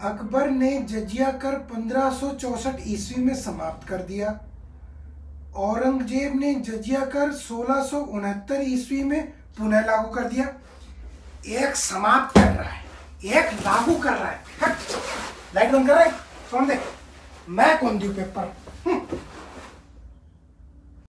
अकबर ने जजिया कर पंद्रह ईस्वी में समाप्त कर दिया। औरंगज़ेब ने जजिया कर सोलह ईस्वी में पुनः लागू कर दिया। एक समाप्त कर रहा है, एक लागू कर रहा है। लाइट बंद कर रहा है सुन दे। मैं कौन दी पेपर